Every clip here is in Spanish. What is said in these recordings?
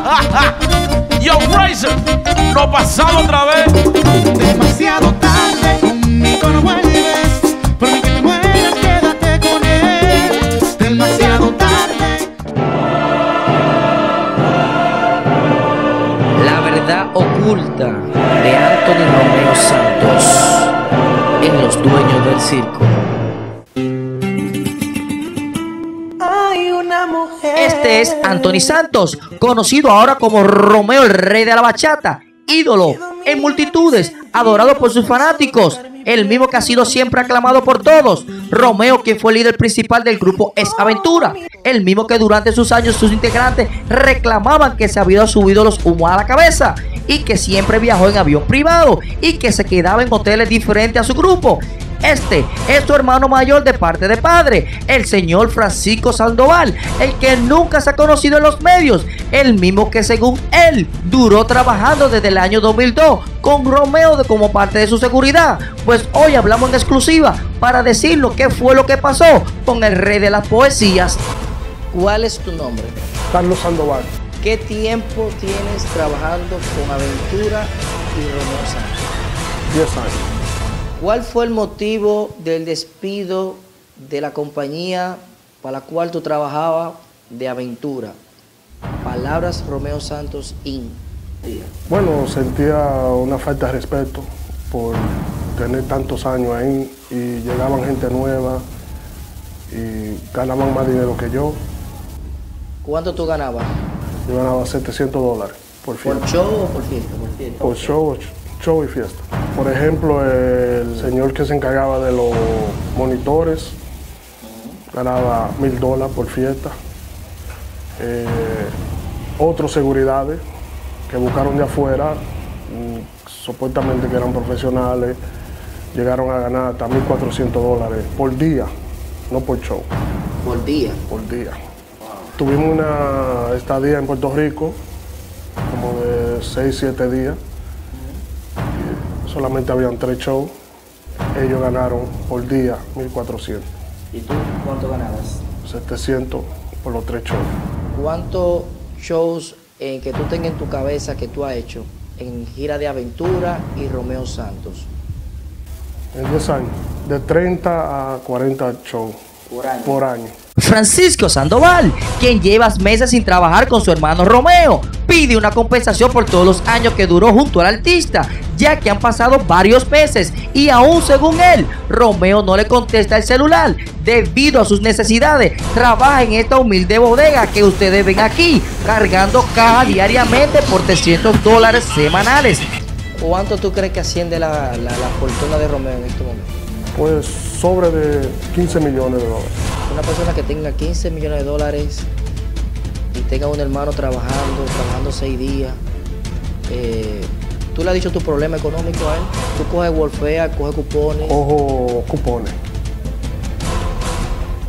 Yo, Fraser, lo pasamos otra vez. Demasiado tarde, conmigo no vuelves. Por mí que te mueras, quédate con él. Demasiado tarde. La verdad oculta de Anthony Romeo Santos en Los Dueños del Circo. Es Anthony Santos, conocido ahora como Romeo, el rey de la bachata, ídolo en multitudes, adorado por sus fanáticos, el mismo que ha sido siempre aclamado por todos. Romeo, quien fue el líder principal del grupo Es Aventura, el mismo que durante sus años sus integrantes reclamaban que se había subido los humos a la cabeza y que siempre viajó en avión privado y que se quedaba en hoteles diferentes a su grupo. Este es su hermano mayor de parte de padre, el señor Francisco Sandoval, el que nunca se ha conocido en los medios, el mismo que según él duró trabajando desde el año 2002 con Romeo de como parte de su seguridad. Pues hoy hablamos en exclusiva para decirlo qué fue lo que pasó con el rey de las poesías. ¿Cuál es tu nombre? Carlos Sandoval. ¿Qué tiempo tienes trabajando con Aventura y Romeo Santos? 10 años. ¿Cuál fue el motivo del despido de la compañía para la cual tú trabajabas de Aventura? Palabras Romeo Santos Inc. Bueno, sentía una falta de respeto por tener tantos años ahí y llegaban gente nueva y ganaban más dinero que yo. ¿Cuánto tú ganabas? Yo ganaba 700 dólares por ¿Por fiesta. show o por fiesta? Por fiesta. Por show, show y fiesta. Por ejemplo, el señor que se encargaba de los monitores ganaba mil dólares por fiesta. Eh, otros seguridades que buscaron de afuera, mm, supuestamente que eran profesionales, llegaron a ganar hasta 1.400 dólares por día, no por show, Por día. por día. Tuvimos una estadía en Puerto Rico, como de 6, 7 días. Solamente habían tres shows. Ellos ganaron por día 1.400, ¿Y tú cuánto ganabas? 700 por los tres shows. ¿Cuántos shows en que tú tengas en tu cabeza que tú has hecho en gira de aventura y Romeo Santos? En 10 años, de 30 a 40 shows Por año. por año. Francisco Sandoval, quien lleva meses sin trabajar con su hermano Romeo, pide una compensación por todos los años que duró junto al artista, ya que han pasado varios meses y aún según él, Romeo no le contesta el celular debido a sus necesidades. Trabaja en esta humilde bodega que ustedes ven aquí, cargando caja diariamente por 300 dólares semanales. ¿Cuánto tú crees que asciende la, la- la fortuna de Romeo en este momento? Pues sobre de 15 millones de dólares. Una persona que tenga 15 millones de dólares y tenga un hermano trabajando, trabajando seis días, eh, ¿tú le has dicho tu problema económico a él? ¿Tú coges Wolfea, coges cupones? Ojo cupones.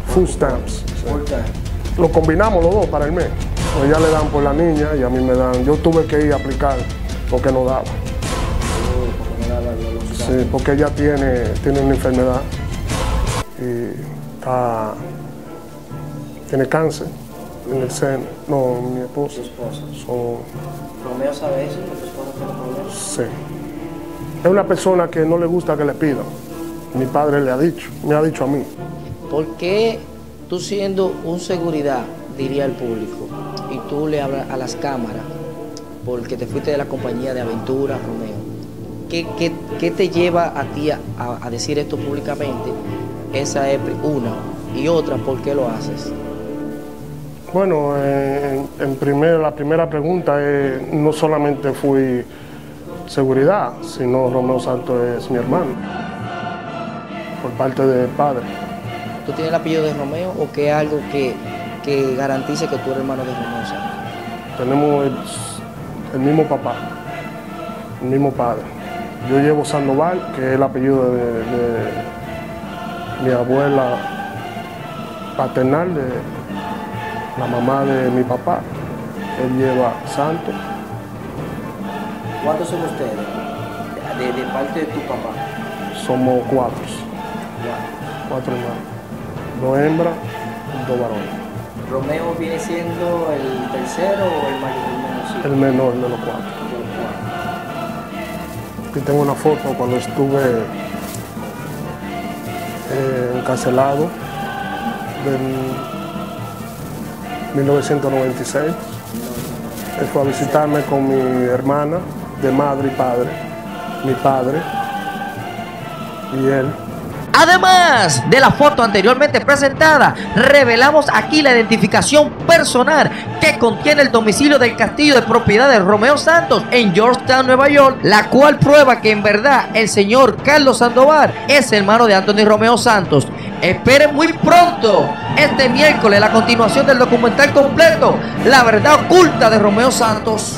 Food stamps. Lo combinamos los dos para el mes. Pues ella le dan por la niña y a mí me dan. Yo tuve que ir a aplicar porque no daba. Sí, porque ella tiene, tiene una enfermedad está, tiene cáncer en el seno. No, mi esposa. Son, ¿Romeo sabe eso? ¿Que tu esposa tiene problemas? sí. Es una persona que no le gusta que le pidan. Mi padre le ha dicho, me ha dicho a mí. ¿Por qué tú siendo un seguridad, diría el público, y tú le hablas a las cámaras, porque te fuiste de la compañía de aventura, Romeo, ¿qué, qué- qué te lleva a ti a, a decir esto públicamente? Esa es una. Y otra, ¿por qué lo haces? Bueno, en, en primer- la primera pregunta es, no solamente fui seguridad, sino Romeo Santos es mi hermano, por parte del padre. ¿Tú tienes el apellido de Romeo o que es algo que, que garantice que tú eres hermano de Romeo Santos? Tenemos el, el mismo papá, el mismo padre. Yo llevo Sandoval, que es el apellido de, de mi abuela paternal, de la mamá de mi papá. Él lleva Santos. ¿Cuántos son ustedes? De, de parte de tu papá. Somos cuatro, cuatro hermanos. Dos hembras, dos varones. ¿Romeo viene siendo el tercero o el mayor? el menos? el menor de los cuatro. Aquí tengo una foto cuando estuve eh, encarcelado en 1996. Él fue a visitarme con mi hermana de madre y padre, mi padre y él. Además de la foto anteriormente presentada, revelamos aquí la identificación personal que contiene el domicilio del castillo de propiedad de Romeo Santos en Georgetown, Nueva York, la cual prueba que en verdad el señor Carlos Sandoval es hermano de Anthony Romeo Santos. Esperen muy pronto, este miércoles, la continuación del documental completo, La verdad oculta de Romeo Santos.